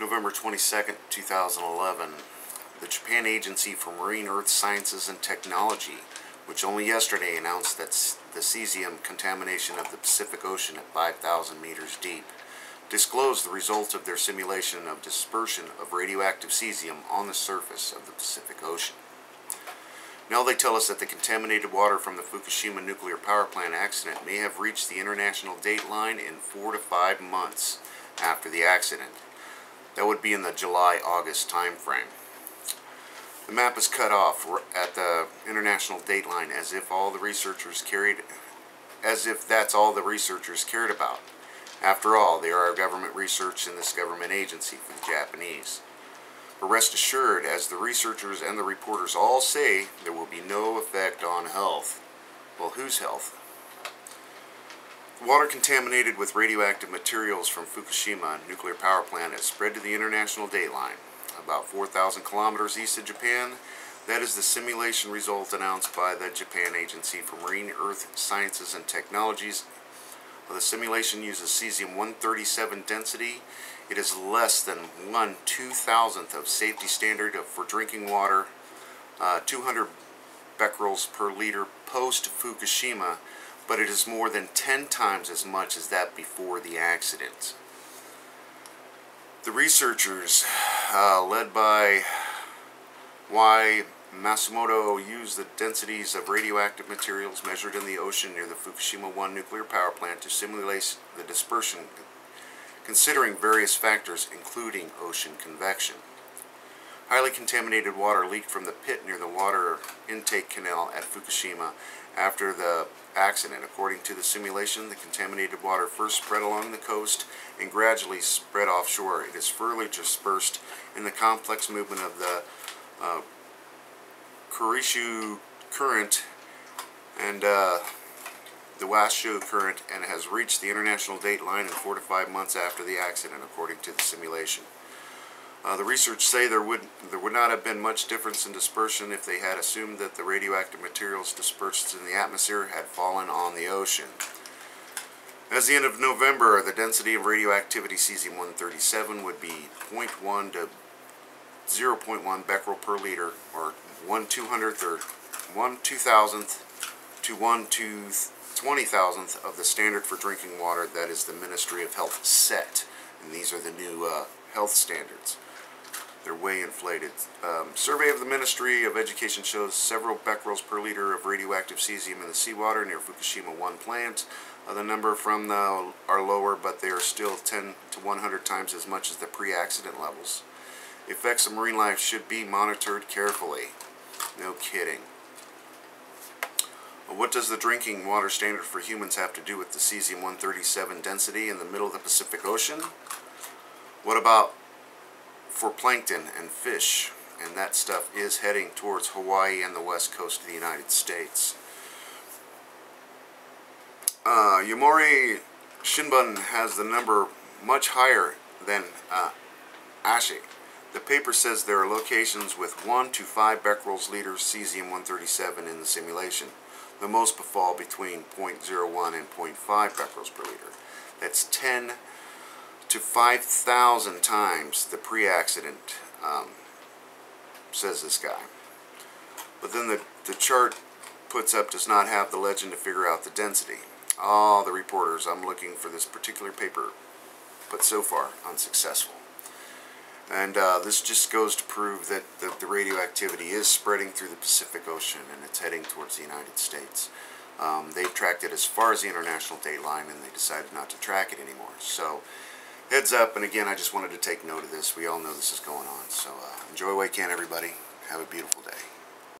November 22nd, 2011, the Japan Agency for Marine Earth Sciences and Technology, which only yesterday announced that the cesium contamination of the Pacific Ocean at 5,000 meters deep, disclosed the results of their simulation of dispersion of radioactive cesium on the surface of the Pacific Ocean. Now they tell us that the contaminated water from the Fukushima nuclear power plant accident may have reached the international date line in four to five months after the accident. That would be in the July-August time frame. The map is cut off at the international dateline as if all the researchers carried as if that's all the researchers cared about. After all, they are government research in this government agency for the Japanese. But rest assured, as the researchers and the reporters all say, there will be no effect on health. Well, whose health? Water contaminated with radioactive materials from Fukushima nuclear power plant has spread to the international dateline, about 4,000 kilometers east of Japan. That is the simulation result announced by the Japan Agency for Marine Earth Sciences and Technologies. The simulation uses cesium-137 density. It is less than 1 2,000th of safety standard for drinking water, uh, 200 becquerels per liter post-Fukushima but it is more than 10 times as much as that before the accident. The researchers, uh, led by Y. Matsumoto, used the densities of radioactive materials measured in the ocean near the Fukushima 1 nuclear power plant to simulate the dispersion, considering various factors including ocean convection. Highly contaminated water leaked from the pit near the water intake canal at Fukushima after the accident. According to the simulation, the contaminated water first spread along the coast and gradually spread offshore. It is further dispersed in the complex movement of the uh, Kuroshio current and uh, the Oyashio current and has reached the international date line in four to five months after the accident, according to the simulation. Uh, the research say there would there would not have been much difference in dispersion if they had assumed that the radioactive materials dispersed in the atmosphere had fallen on the ocean. As the end of November, the density of radioactivity cesium-137 would be 0.1 to 0.1 becquerel per liter, or 1 200th or 1 2000th to 1 to 20,000th of the standard for drinking water that is the Ministry of Health set. And these are the new uh, health standards. They're way inflated. Um, survey of the Ministry of Education shows several becquerels per liter of radioactive cesium in the seawater near Fukushima 1 plant. Uh, the number from the are lower, but they are still 10 to 100 times as much as the pre-accident levels. Effects of marine life should be monitored carefully. No kidding. What does the drinking water standard for humans have to do with the cesium-137 density in the middle of the Pacific Ocean? What about for plankton and fish, and that stuff is heading towards Hawaii and the west coast of the United States. Uh, Yomiuri Shimbun has the number much higher than uh, Asahi. The paper says there are locations with 1 to 5 becquerels liters cesium-137 in the simulation. The most befall between 0.01 and 0.5 becquerels per liter. That's 10 to 5,000 times the pre-accident, um, says this guy. But then the, the chart puts up does not have the legend to figure out the density. All the reporters, I'm looking for this particular paper, but so far unsuccessful. And uh, this just goes to prove that the, the, radioactivity is spreading through the Pacific Ocean and it's heading towards the United States. Um, they've tracked it as far as the international date line and they decided not to track it anymore. So heads up, and again, I just wanted to take note of this. We all know this is going on. So uh, enjoy while you can, everybody. Have a beautiful day.